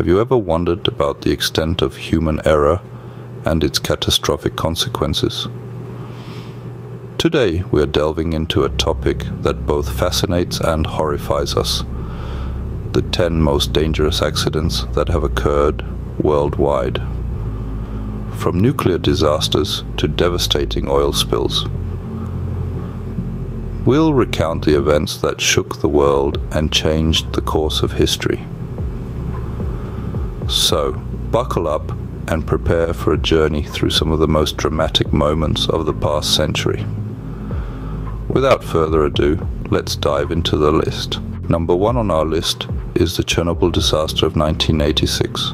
Have you ever wondered about the extent of human error and its catastrophic consequences? Today we are delving into a topic that both fascinates and horrifies us the 10 most dangerous accidents that have occurred worldwide. From nuclear disasters to devastating oil spills. We'll recount the events that shook the world and changed the course of history. So, buckle up and prepare for a journey through some of the most dramatic moments of the past century. Without further ado, let's dive into the list. Number one on our list is the Chernobyl disaster of 1986.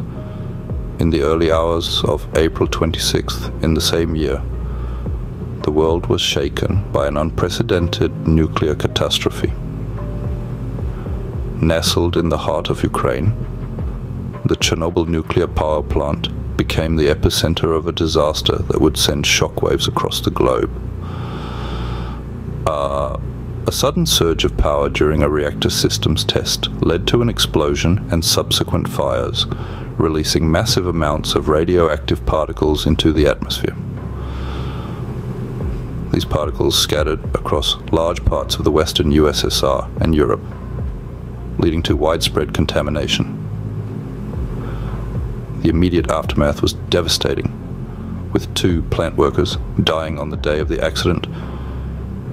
In the early hours of April 26th in the same year, the world was shaken by an unprecedented nuclear catastrophe. Nestled in the heart of Ukraine, the Chernobyl nuclear power plant became the epicenter of a disaster that would send shockwaves across the globe. Uh, a sudden surge of power during a reactor systems test led to an explosion and subsequent fires, releasing massive amounts of radioactive particles into the atmosphere. These particles scattered across large parts of the western USSR and Europe, leading to widespread contamination. The immediate aftermath was devastating, with two plant workers dying on the day of the accident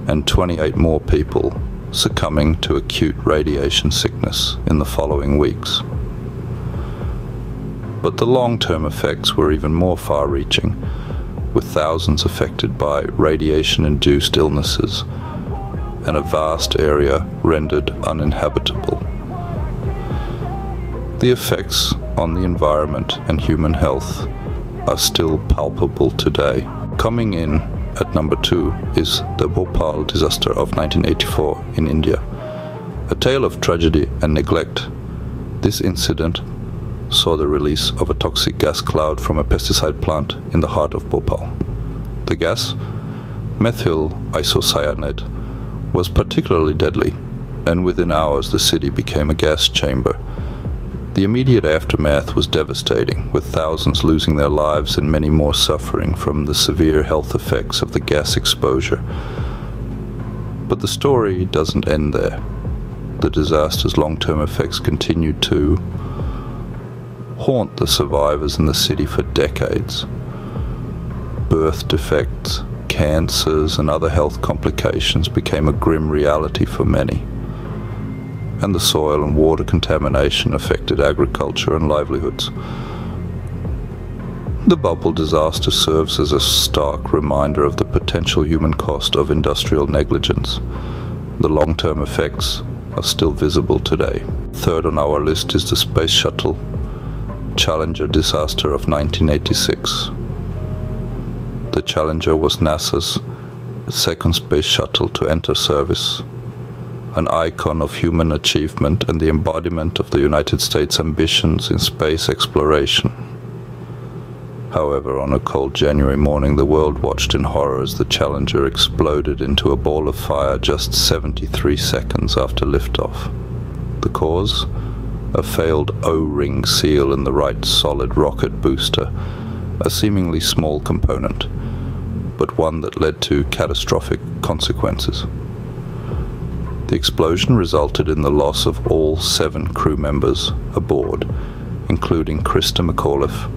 and 28 more people succumbing to acute radiation sickness in the following weeks. But the long-term effects were even more far-reaching, with thousands affected by radiation-induced illnesses and a vast area rendered uninhabitable. The effects on the environment and human health are still palpable today. Coming in at number two is the Bhopal disaster of 1984 in India. A tale of tragedy and neglect. This incident saw the release of a toxic gas cloud from a pesticide plant in the heart of Bhopal. The gas, methyl isocyanate, was particularly deadly, and within hours the city became a gas chamber the immediate aftermath was devastating, with thousands losing their lives and many more suffering from the severe health effects of the gas exposure. But the story doesn't end there. The disaster's long-term effects continued to haunt the survivors in the city for decades. Birth defects, cancers and other health complications became a grim reality for many and the soil and water contamination affected agriculture and livelihoods. The Bhopal disaster serves as a stark reminder of the potential human cost of industrial negligence. The long-term effects are still visible today. Third on our list is the Space Shuttle Challenger disaster of 1986. The Challenger was NASA's second space shuttle to enter service an icon of human achievement and the embodiment of the United States' ambitions in space exploration. However, on a cold January morning, the world watched in horror as the Challenger exploded into a ball of fire just 73 seconds after liftoff. The cause? A failed O-ring seal in the right solid rocket booster, a seemingly small component, but one that led to catastrophic consequences. The explosion resulted in the loss of all seven crew members aboard, including Christa McAuliffe,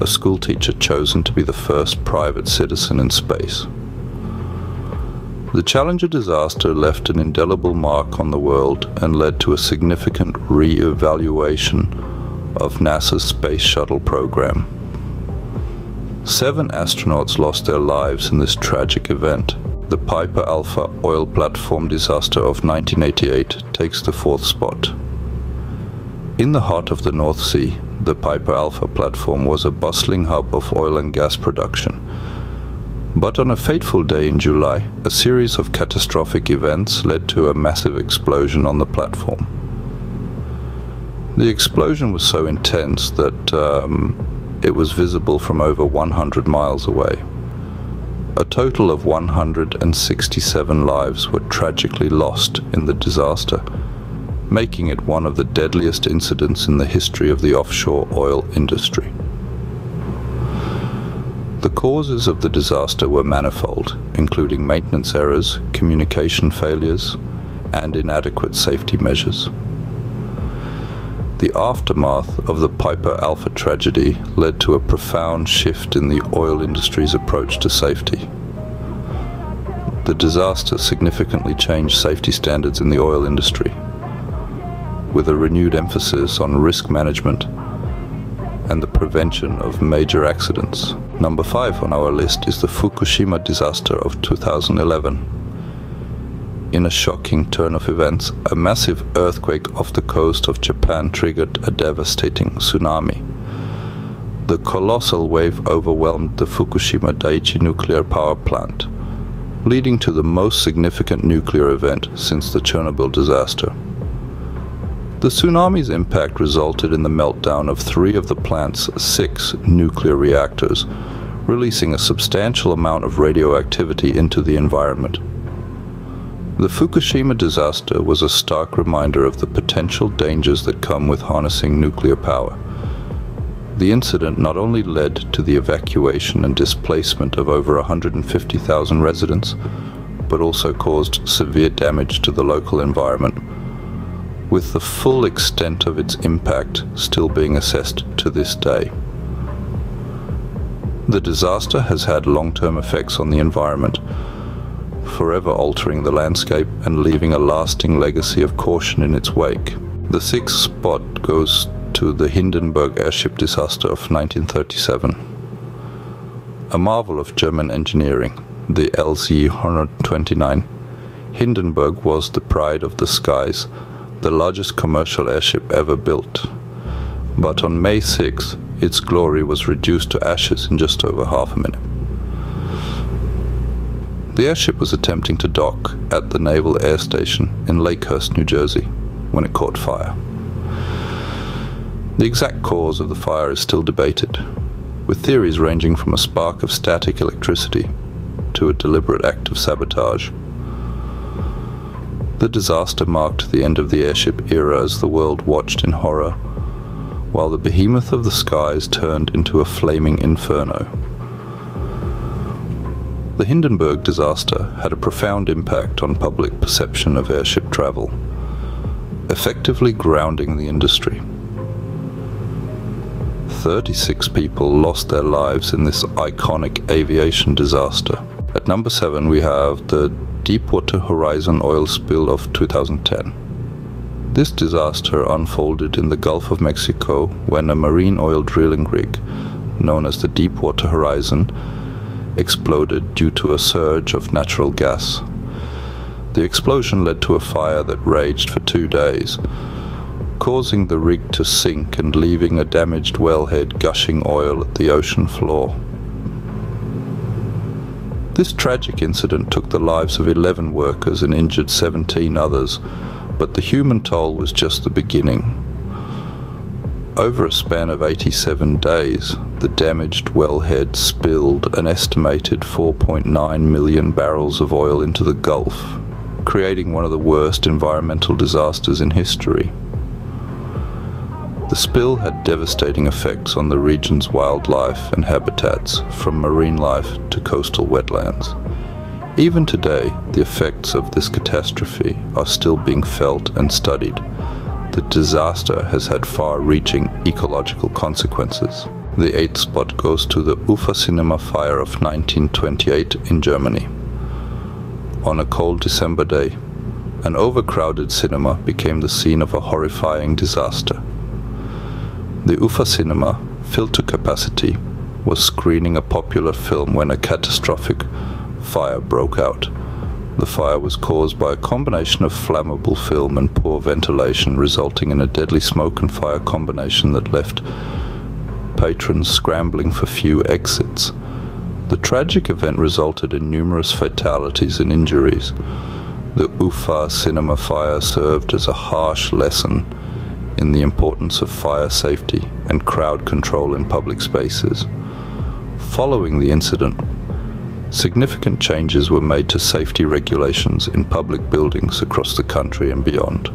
a schoolteacher chosen to be the first private citizen in space. The Challenger disaster left an indelible mark on the world and led to a significant re-evaluation of NASA's Space Shuttle program. Seven astronauts lost their lives in this tragic event, the Piper Alpha oil platform disaster of 1988 takes the fourth spot. In the heart of the North Sea, the Piper Alpha platform was a bustling hub of oil and gas production. But on a fateful day in July, a series of catastrophic events led to a massive explosion on the platform. The explosion was so intense that um, it was visible from over 100 miles away. A total of 167 lives were tragically lost in the disaster, making it one of the deadliest incidents in the history of the offshore oil industry. The causes of the disaster were manifold, including maintenance errors, communication failures, and inadequate safety measures. The aftermath of the Piper Alpha tragedy led to a profound shift in the oil industry's approach to safety. The disaster significantly changed safety standards in the oil industry, with a renewed emphasis on risk management and the prevention of major accidents. Number five on our list is the Fukushima disaster of 2011. In a shocking turn of events, a massive earthquake off the coast of Japan triggered a devastating tsunami. The colossal wave overwhelmed the Fukushima Daiichi nuclear power plant, leading to the most significant nuclear event since the Chernobyl disaster. The tsunami's impact resulted in the meltdown of three of the plant's six nuclear reactors, releasing a substantial amount of radioactivity into the environment. The Fukushima disaster was a stark reminder of the potential dangers that come with harnessing nuclear power. The incident not only led to the evacuation and displacement of over 150,000 residents, but also caused severe damage to the local environment, with the full extent of its impact still being assessed to this day. The disaster has had long-term effects on the environment, forever altering the landscape and leaving a lasting legacy of caution in its wake. The sixth spot goes to the Hindenburg airship disaster of 1937. A marvel of German engineering, the LZ 129, Hindenburg was the pride of the skies the largest commercial airship ever built. But on May 6, its glory was reduced to ashes in just over half a minute. The airship was attempting to dock at the Naval Air Station in Lakehurst, New Jersey, when it caught fire. The exact cause of the fire is still debated, with theories ranging from a spark of static electricity to a deliberate act of sabotage. The disaster marked the end of the airship era as the world watched in horror, while the behemoth of the skies turned into a flaming inferno. The Hindenburg disaster had a profound impact on public perception of airship travel, effectively grounding the industry. 36 people lost their lives in this iconic aviation disaster. At number 7 we have the Deepwater Horizon oil spill of 2010. This disaster unfolded in the Gulf of Mexico when a marine oil drilling rig, known as the Deepwater Horizon, exploded due to a surge of natural gas. The explosion led to a fire that raged for two days, causing the rig to sink and leaving a damaged wellhead gushing oil at the ocean floor. This tragic incident took the lives of 11 workers and injured 17 others, but the human toll was just the beginning. Over a span of 87 days, the damaged wellhead spilled an estimated 4.9 million barrels of oil into the Gulf, creating one of the worst environmental disasters in history. The spill had devastating effects on the region's wildlife and habitats, from marine life to coastal wetlands. Even today, the effects of this catastrophe are still being felt and studied. The disaster has had far-reaching ecological consequences. The eighth spot goes to the Ufa Cinema fire of 1928 in Germany. On a cold December day, an overcrowded cinema became the scene of a horrifying disaster. The Ufa Cinema, filled to capacity, was screening a popular film when a catastrophic fire broke out. The fire was caused by a combination of flammable film and poor ventilation, resulting in a deadly smoke and fire combination that left patrons scrambling for few exits. The tragic event resulted in numerous fatalities and injuries. The Ufa cinema fire served as a harsh lesson in the importance of fire safety and crowd control in public spaces. Following the incident, significant changes were made to safety regulations in public buildings across the country and beyond.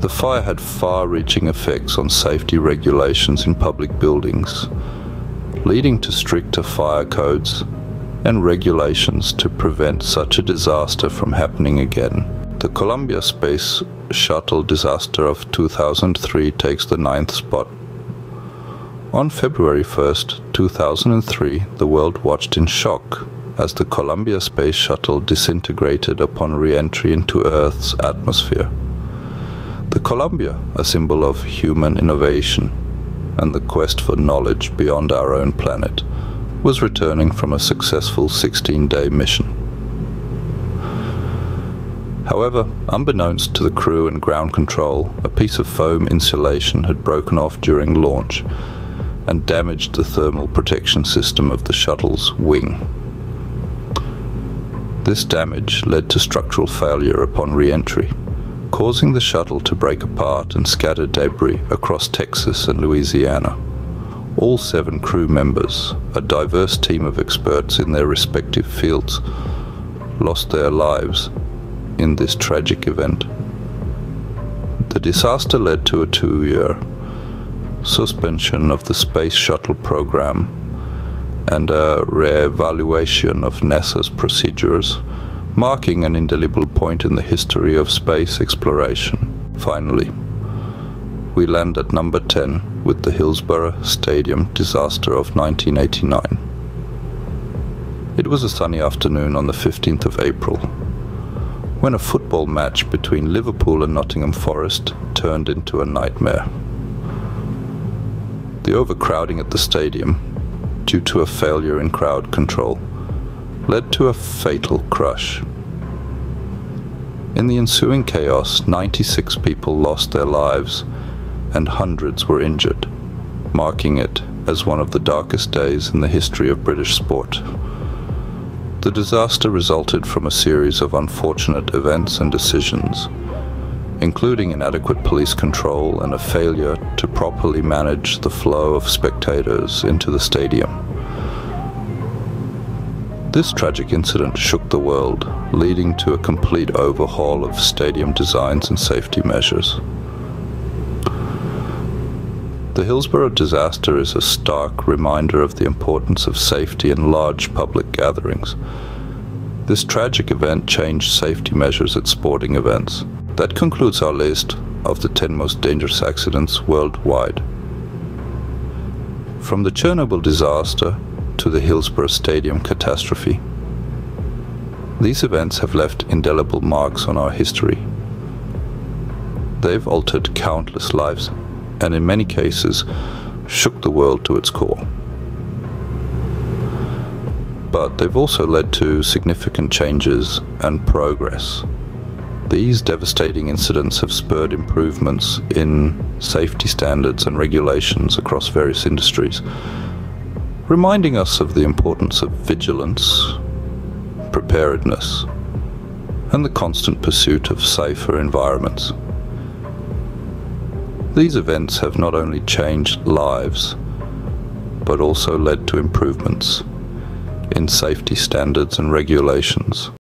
The fire had far-reaching effects on safety regulations in public buildings, leading to stricter fire codes and regulations to prevent such a disaster from happening again. The Columbia Space Shuttle disaster of 2003 takes the ninth spot. On February 1st, 2003, the world watched in shock as the Columbia Space Shuttle disintegrated upon re-entry into Earth's atmosphere. The Columbia, a symbol of human innovation and the quest for knowledge beyond our own planet, was returning from a successful 16-day mission. However, unbeknownst to the crew and ground control, a piece of foam insulation had broken off during launch and damaged the thermal protection system of the shuttle's wing. This damage led to structural failure upon re-entry causing the shuttle to break apart and scatter debris across Texas and Louisiana. All seven crew members, a diverse team of experts in their respective fields, lost their lives in this tragic event. The disaster led to a two-year suspension of the Space Shuttle program and a re-evaluation of NASA's procedures marking an indelible point in the history of space exploration. Finally, we land at number 10 with the Hillsborough Stadium disaster of 1989. It was a sunny afternoon on the 15th of April when a football match between Liverpool and Nottingham Forest turned into a nightmare. The overcrowding at the stadium, due to a failure in crowd control, led to a fatal crush. In the ensuing chaos, 96 people lost their lives and hundreds were injured, marking it as one of the darkest days in the history of British sport. The disaster resulted from a series of unfortunate events and decisions, including inadequate police control and a failure to properly manage the flow of spectators into the stadium. This tragic incident shook the world, leading to a complete overhaul of stadium designs and safety measures. The Hillsborough disaster is a stark reminder of the importance of safety in large public gatherings. This tragic event changed safety measures at sporting events. That concludes our list of the 10 most dangerous accidents worldwide. From the Chernobyl disaster to the Hillsborough Stadium catastrophe. These events have left indelible marks on our history. They've altered countless lives and in many cases shook the world to its core. But they've also led to significant changes and progress. These devastating incidents have spurred improvements in safety standards and regulations across various industries, reminding us of the importance of vigilance, preparedness, and the constant pursuit of safer environments. These events have not only changed lives, but also led to improvements in safety standards and regulations.